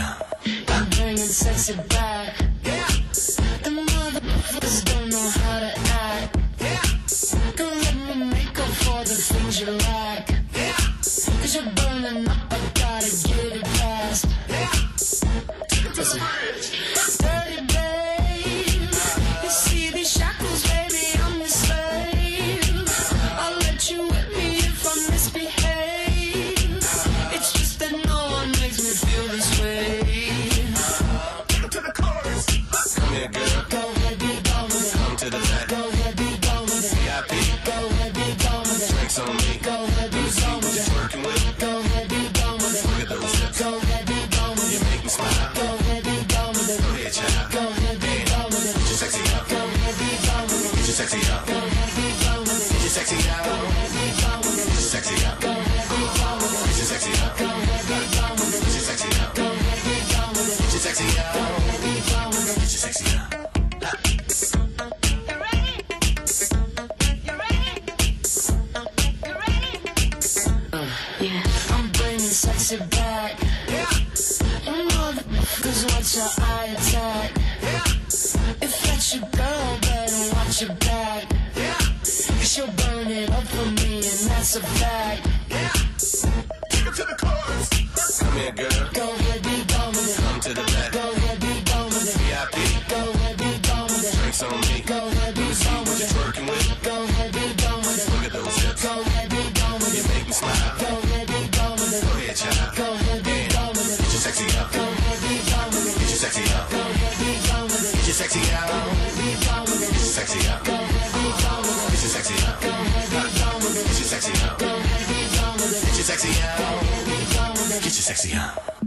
I'm bringing sexy back. Yeah. The motherfuckers don't know how to act. Yeah. Let me make up for the things you. Like. Yeah. Cause you're burning up, I gotta get it fast. Yeah. I'm bringing sexy back. Yeah. And all the cause watch your eye attack. Yeah. If that's your girl, better watch your back. Yeah. Cause she'll burn it up for me, and that's a fact. Yeah. Take it to the chorus. Come here, girl. Go ahead, sexy, huh?